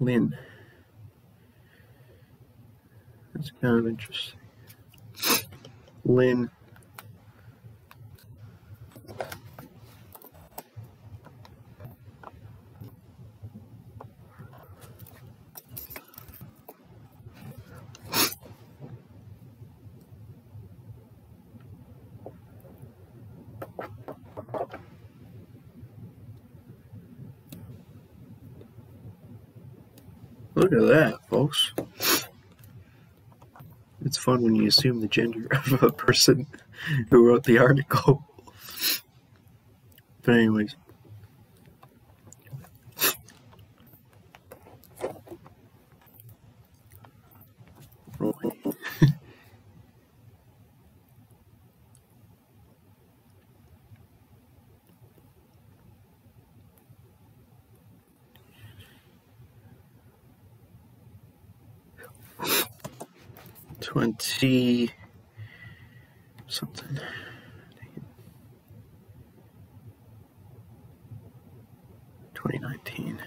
Lynn. That's kind of interesting. Lynn. Look at that, folks. It's fun when you assume the gender of a person who wrote the article. But anyways. 20 something. Twenty nineteen.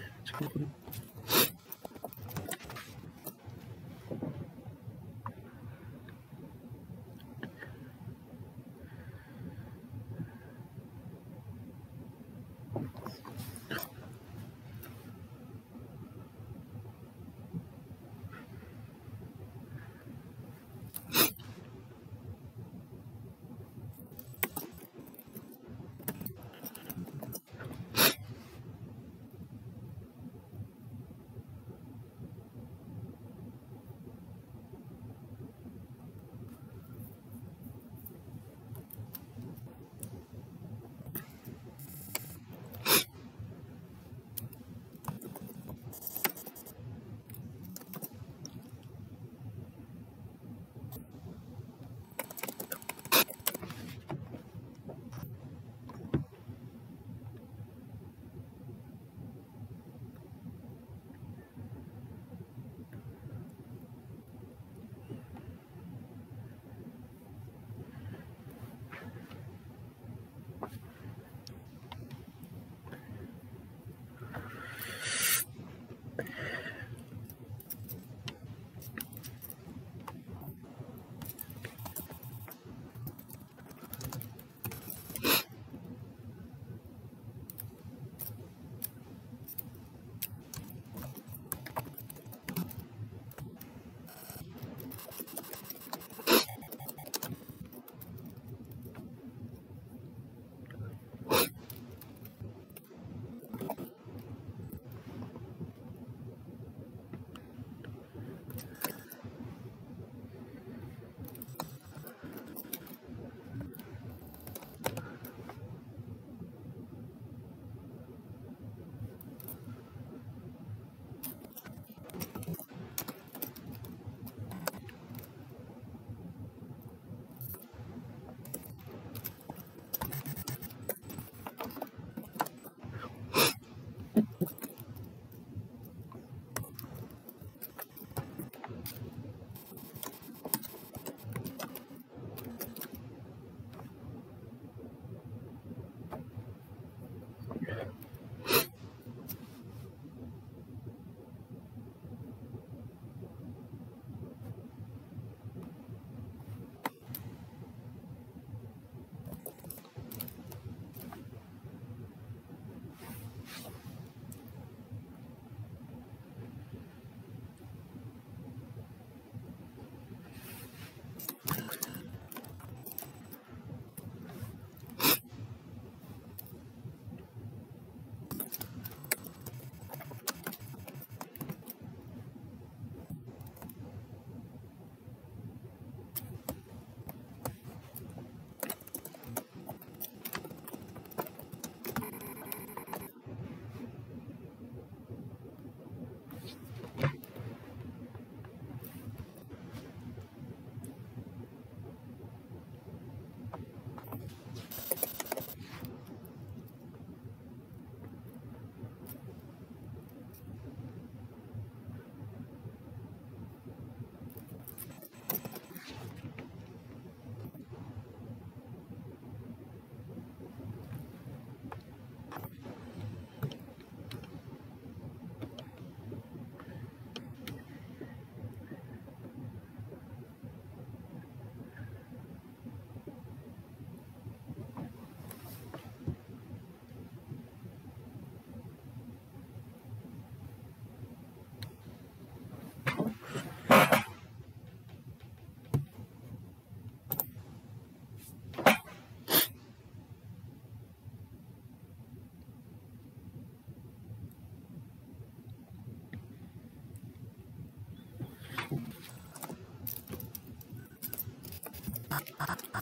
Look at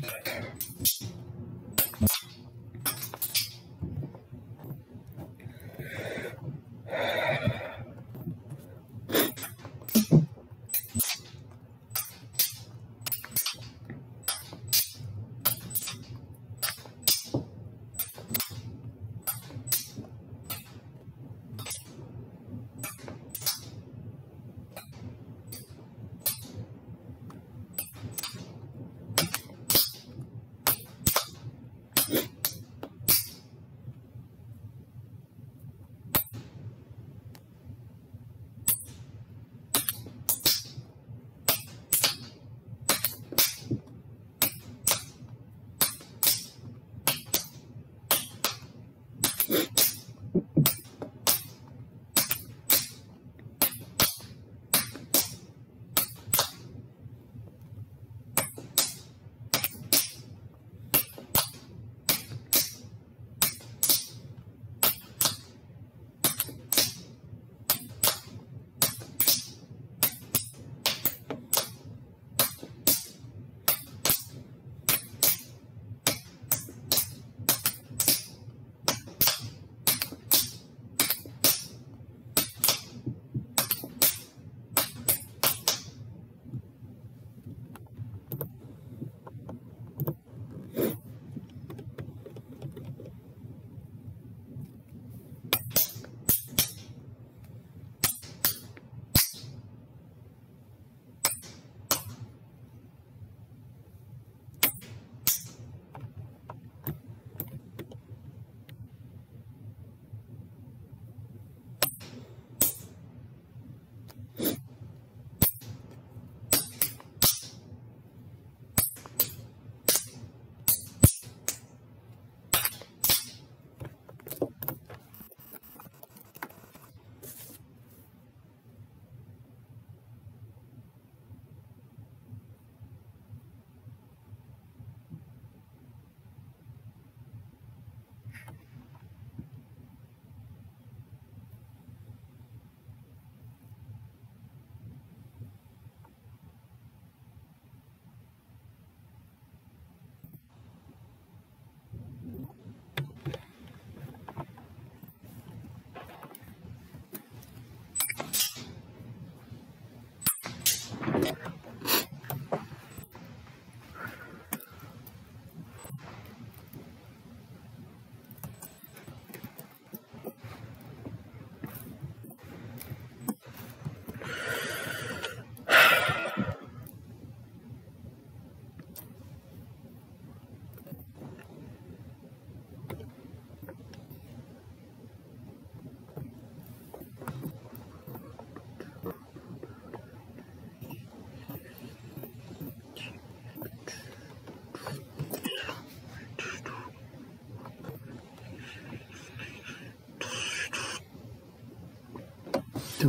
that.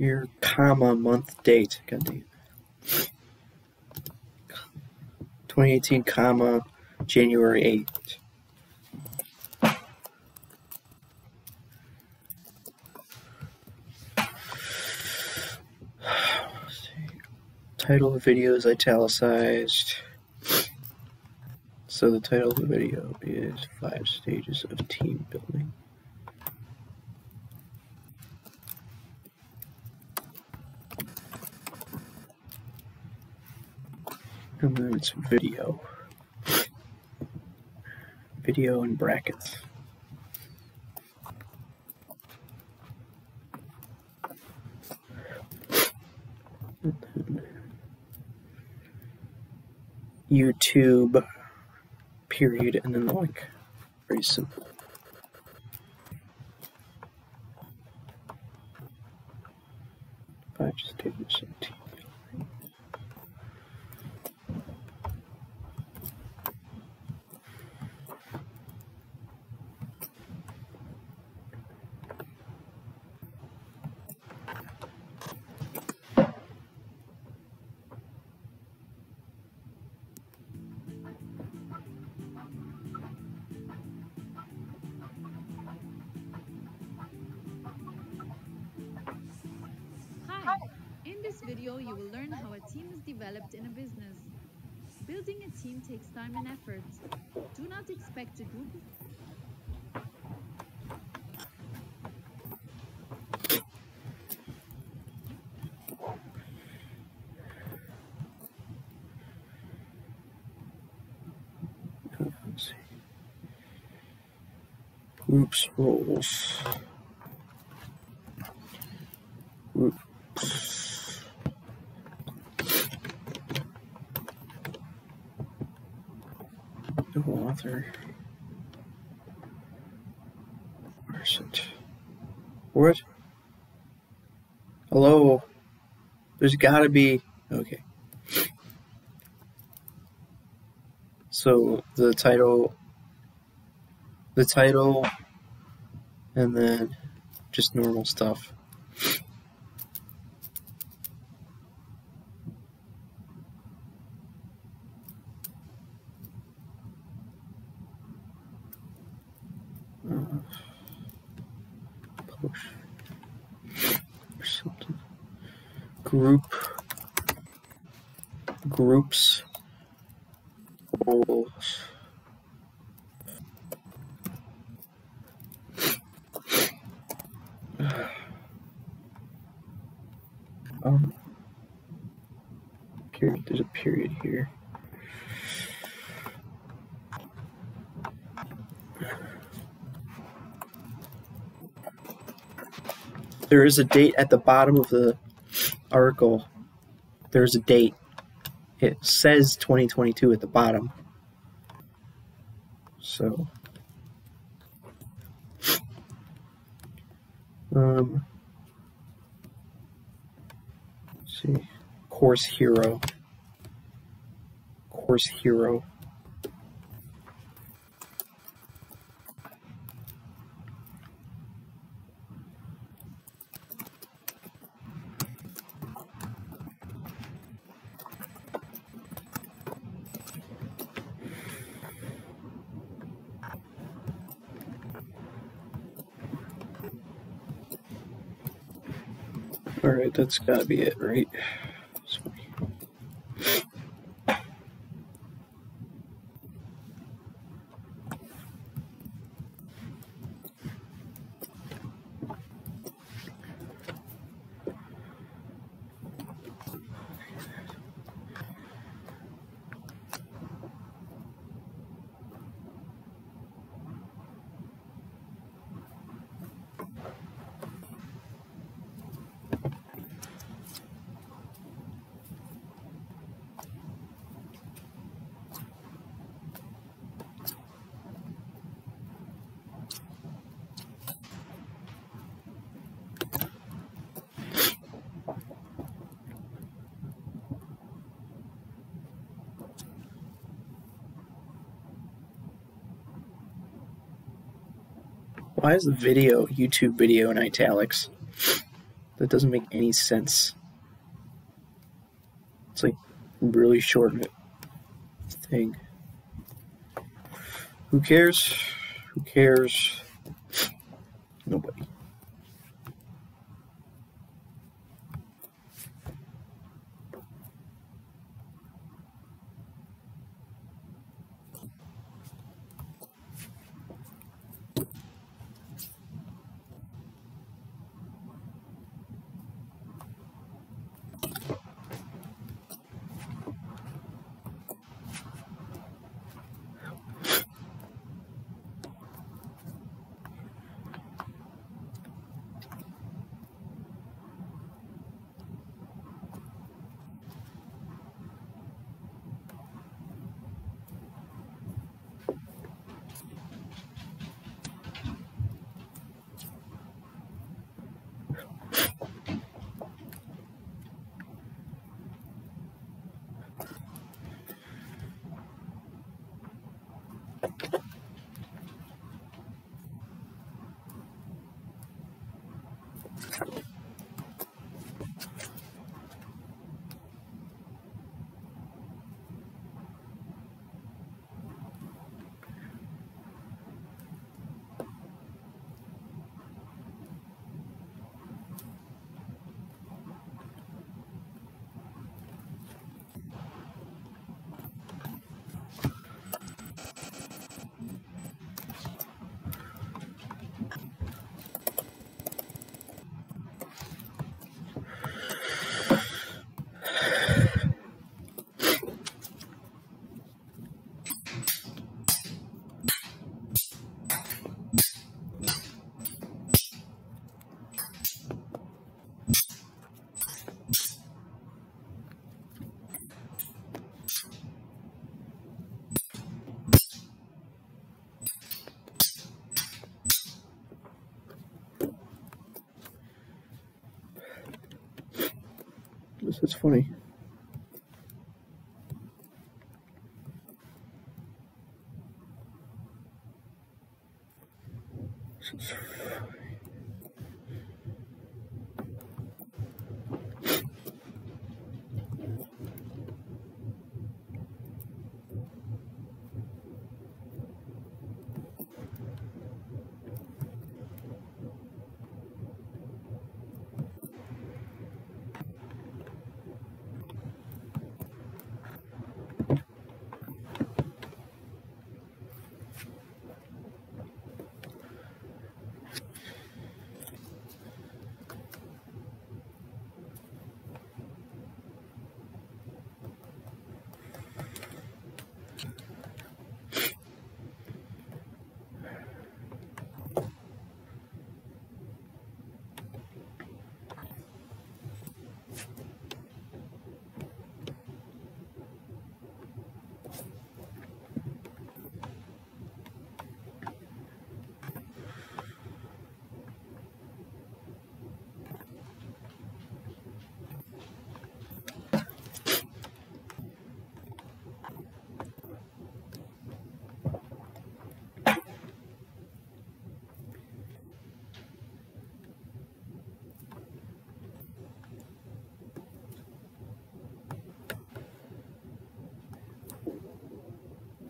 Year, comma, month, date. God damn. 2018, comma, January 8th. Title of video is italicized. So the title of the video is Five Stages of Team Building. Video. Video in brackets. YouTube, period, and then the link. Very simple. Let's see. Groups No author. Where's it? What? Hello? There's gotta be. Okay. So the title, the title, and then just normal stuff. Uh, Push or something. Group groups roles. Um, period. There's a period here. There is a date at the bottom of the article. There's a date. It says 2022 at the bottom. So, um, see, course hero, course hero. All right, that's gotta be it, right? Why is the video, YouTube video in italics? That doesn't make any sense. It's like really short thing. Who cares? Who cares? Nobody. This is funny.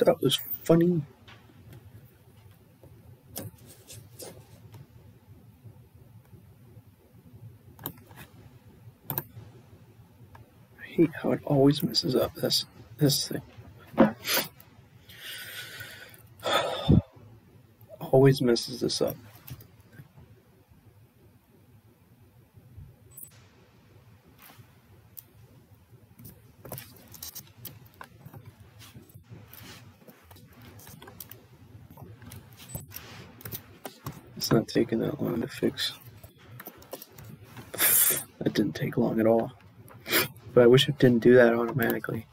That was funny. I hate how it always messes up this this thing. always messes this up. It's not taking that long to fix. That didn't take long at all. But I wish it didn't do that automatically.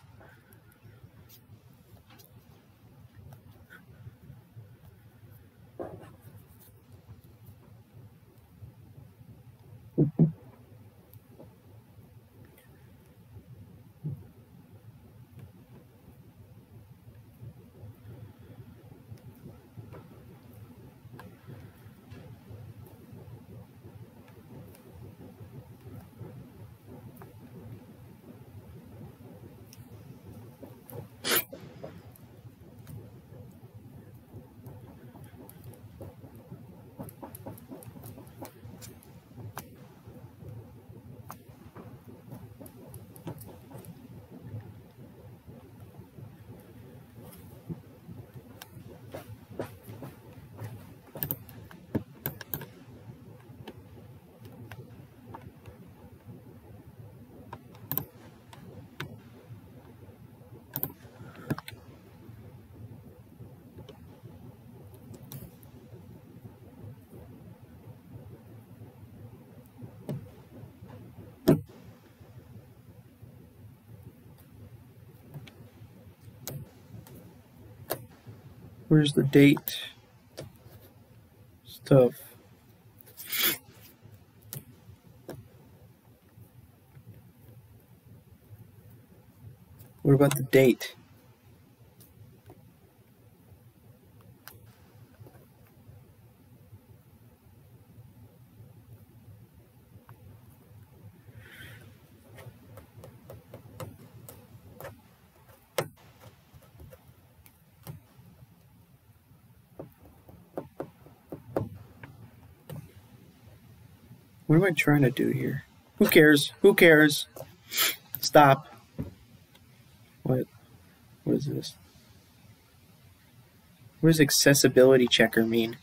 Where's the date? Stuff. What about the date? I trying to do here? Who cares? Who cares? Stop. What? What is this? What does accessibility checker mean?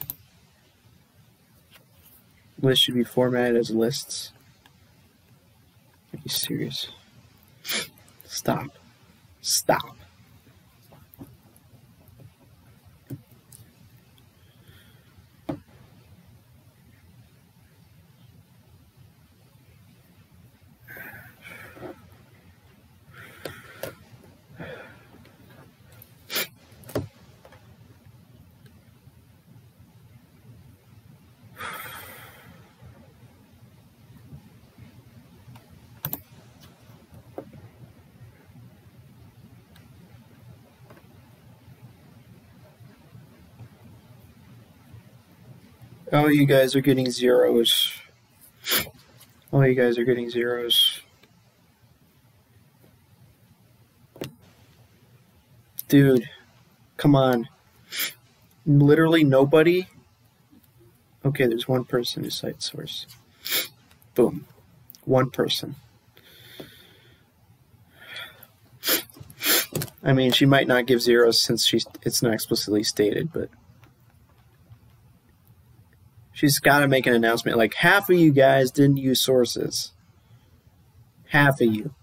List should be formatted as lists. Are you serious? Stop. Stop. Oh, you guys are getting zeros. Oh, you guys are getting zeros. Dude, come on. Literally nobody. Okay, there's one person who cite source. Boom. One person. I mean, she might not give zeros since she's it's not explicitly stated, but she's got to make an announcement like half of you guys didn't use sources. Half of you.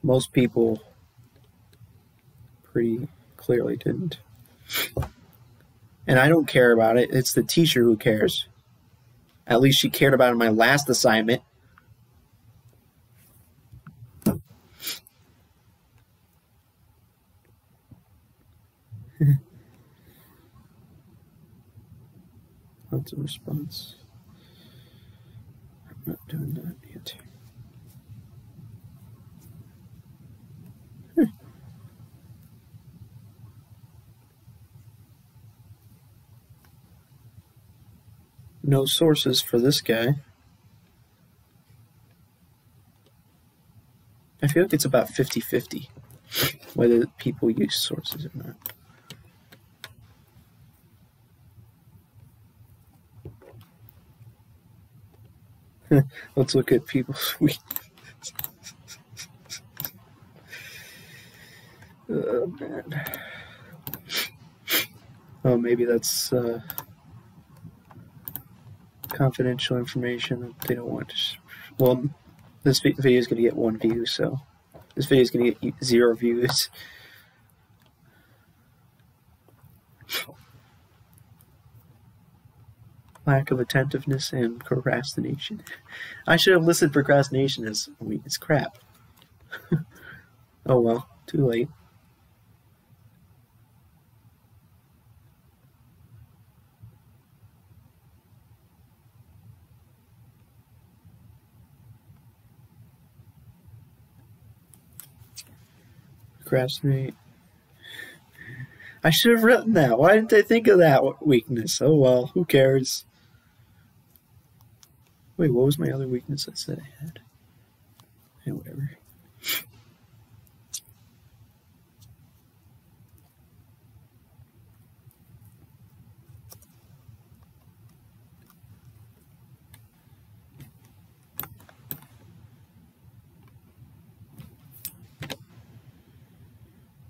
Most people pretty clearly didn't. And I don't care about it. It's the teacher who cares. At least she cared about it in my last assignment. That's a response. I'm not doing that yet. Hmm. No sources for this guy. I feel like it's about 50 50 whether people use sources or not. Let's look at people's weaknesses. oh man. Oh, maybe that's uh, confidential information that they don't want to. Well, this video is going to get one view, so this video is going to get zero views. Lack of attentiveness and procrastination. I should have listed procrastination as it's crap. oh well, too late. Procrastinate. I should have written that. Why didn't I think of that weakness? Oh well, who cares? Wait, what was my other weakness I said I had? Yeah, whatever.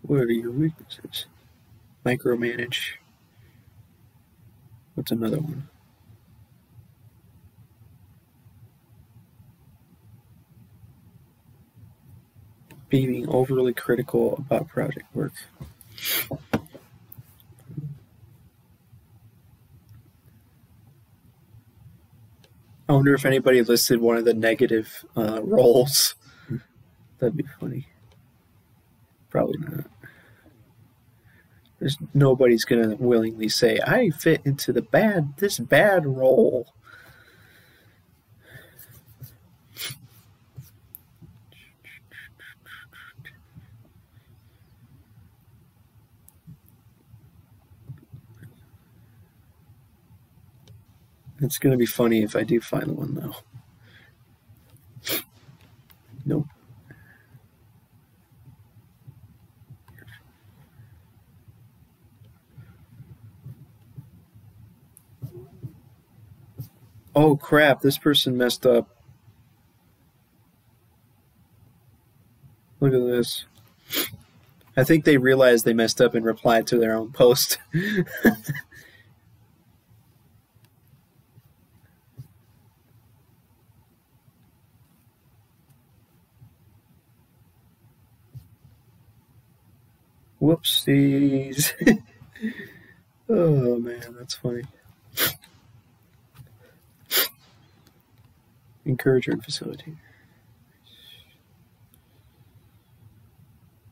What are your weaknesses? Micromanage. What's another one? Being overly critical about project work. I wonder if anybody listed one of the negative uh, roles. That'd be funny. Probably not. There's nobody's gonna willingly say I fit into the bad this bad role. It's gonna be funny if I do find one though. Nope. Oh crap, this person messed up. Look at this. I think they realized they messed up and replied to their own post. Whoopsies. oh man, that's funny. encourager and facilitator.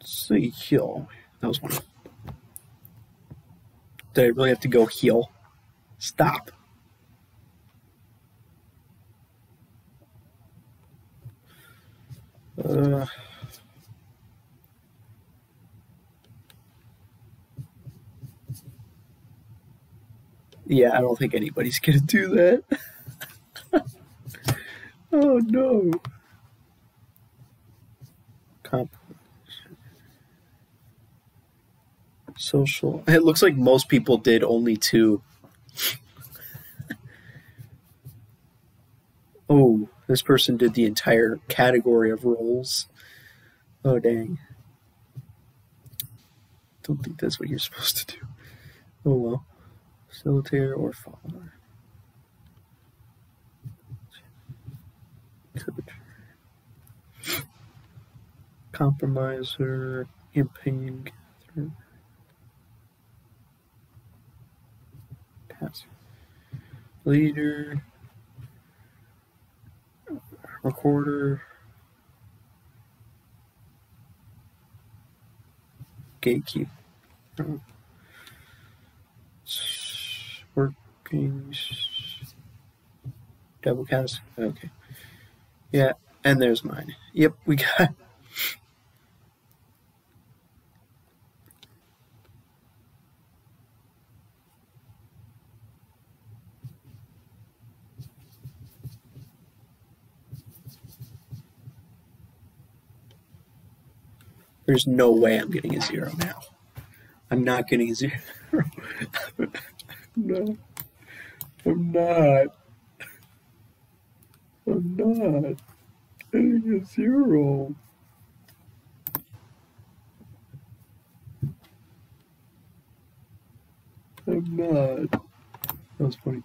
See heal. That was one. Did I really have to go heal? Stop. Uh, yeah, I don't think anybody's gonna do that. Oh no. Comp. Social. It looks like most people did only two. oh, this person did the entire category of roles. Oh dang. Don't think that's what you're supposed to do. Oh well. Facilitator or follower. Compromiser, campaign gatherer, pass, leader, recorder, gatekeeper, double cast, okay. Yeah, and there's mine. Yep, we got. There's no way I'm getting a zero now. I'm not getting a zero. no, I'm not. I'm not. Getting a zero. I'm not. That was funny.